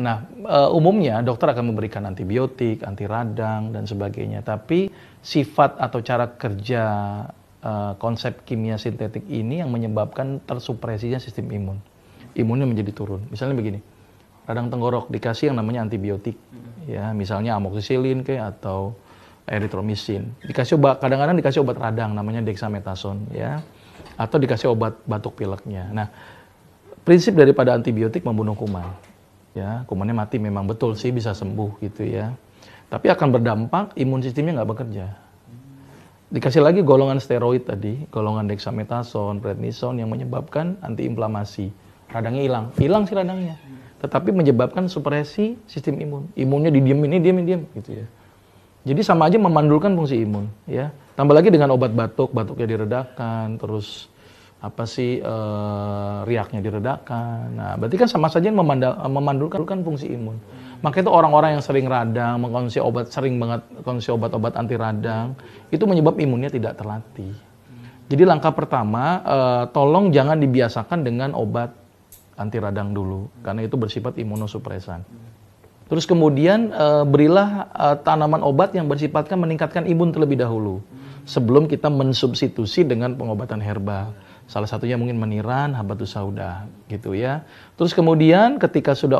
Nah, uh, umumnya dokter akan memberikan antibiotik, anti radang dan sebagainya. Tapi sifat atau cara kerja uh, konsep kimia sintetik ini yang menyebabkan tersupresinya sistem imun. Imunnya menjadi turun. Misalnya begini, radang tenggorok dikasih yang namanya antibiotik, ya, misalnya amoxicillin kayak atau erythromycin. Dikasih obat, kadang-kadang dikasih obat radang namanya dexamethasone, ya, atau dikasih obat batuk pileknya. Nah, prinsip daripada antibiotik membunuh kuman, ya, kumannya mati memang betul sih bisa sembuh gitu ya, tapi akan berdampak imun sistemnya nggak bekerja. Dikasih lagi golongan steroid tadi, golongan dexamethasone, prednisone yang menyebabkan antiinflamasi. Radangnya hilang, hilang sih radangnya. Tetapi menyebabkan supresi sistem imun. Imunnya didiemin, ini diemin, diem gitu ya. Jadi sama aja memandulkan fungsi imun, ya. Tambah lagi dengan obat batuk, batuknya diredakan, terus apa sih e, riaknya diredakan. Nah, berarti kan sama saja memandal, memandulkan fungsi imun. Maka itu orang-orang yang sering radang, mengkonsumsi obat sering banget konsumsi obat-obat anti radang, itu menyebab imunnya tidak terlatih. Jadi langkah pertama, e, tolong jangan dibiasakan dengan obat anti radang dulu, karena itu bersifat imunosupresan. Terus kemudian e, berilah e, tanaman obat yang bersifatkan meningkatkan imun terlebih dahulu sebelum kita mensubstitusi dengan pengobatan herbal. Salah satunya mungkin meniran, habatus sauda gitu ya. Terus kemudian ketika sudah